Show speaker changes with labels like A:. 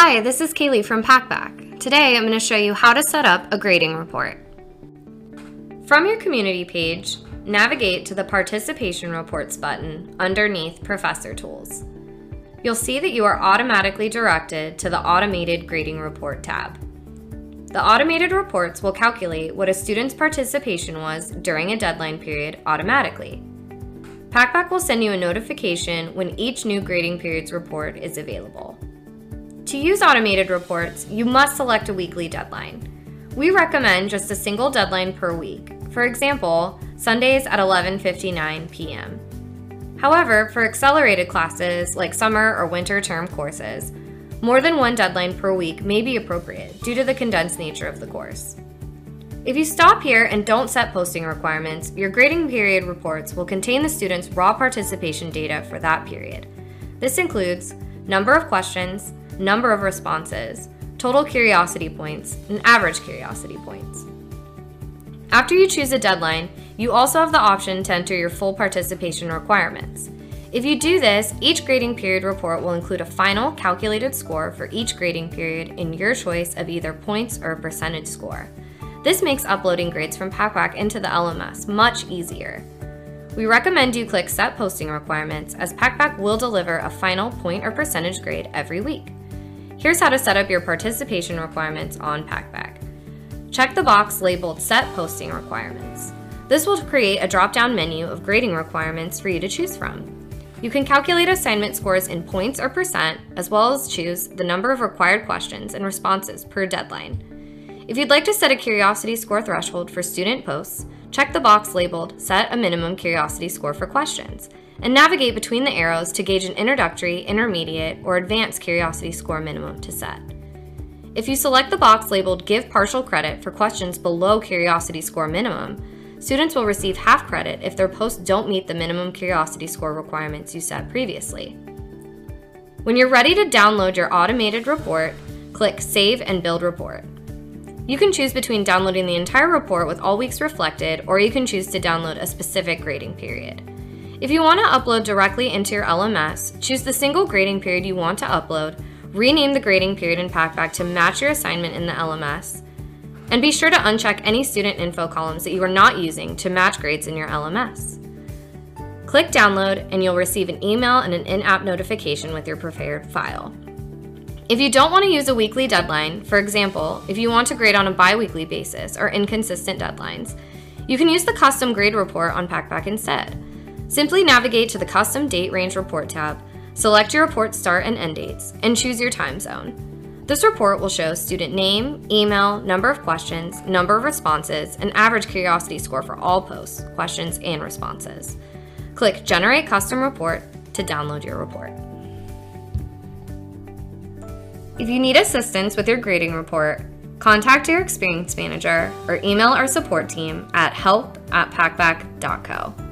A: Hi, this is Kaylee from Packback. Today I'm going to show you how to set up a grading report. From your community page, navigate to the Participation Reports button underneath Professor Tools. You'll see that you are automatically directed to the Automated Grading Report tab. The automated reports will calculate what a student's participation was during a deadline period automatically. Packback will send you a notification when each new grading period's report is available. To use automated reports, you must select a weekly deadline. We recommend just a single deadline per week, for example, Sundays at 11.59 p.m. However, for accelerated classes like summer or winter term courses, more than one deadline per week may be appropriate due to the condensed nature of the course. If you stop here and don't set posting requirements, your grading period reports will contain the student's raw participation data for that period. This includes number of questions, number of responses, total curiosity points, and average curiosity points. After you choose a deadline, you also have the option to enter your full participation requirements. If you do this, each grading period report will include a final calculated score for each grading period in your choice of either points or percentage score. This makes uploading grades from Packback into the LMS much easier. We recommend you click Set Posting Requirements as Packback will deliver a final point or percentage grade every week. Here's how to set up your participation requirements on Packback. Check the box labeled Set Posting Requirements. This will create a drop-down menu of grading requirements for you to choose from. You can calculate assignment scores in points or percent, as well as choose the number of required questions and responses per deadline. If you'd like to set a curiosity score threshold for student posts, check the box labeled Set a Minimum Curiosity Score for Questions, and navigate between the arrows to gauge an introductory, intermediate, or advanced curiosity score minimum to set. If you select the box labeled Give Partial Credit for questions below curiosity score minimum, Students will receive half credit if their posts don't meet the minimum curiosity score requirements you set previously. When you're ready to download your automated report, click Save and Build Report. You can choose between downloading the entire report with all weeks reflected, or you can choose to download a specific grading period. If you want to upload directly into your LMS, choose the single grading period you want to upload, rename the grading period in Packback to match your assignment in the LMS, and be sure to uncheck any student info columns that you are not using to match grades in your LMS. Click download and you'll receive an email and an in-app notification with your prepared file. If you don't want to use a weekly deadline, for example, if you want to grade on a bi-weekly basis or inconsistent deadlines, you can use the custom grade report on Packback instead. Simply navigate to the custom date range report tab, select your report start and end dates, and choose your time zone. This report will show student name, email, number of questions, number of responses, and average curiosity score for all posts, questions, and responses. Click Generate Custom Report to download your report. If you need assistance with your grading report, contact your experience manager or email our support team at help at packback.co.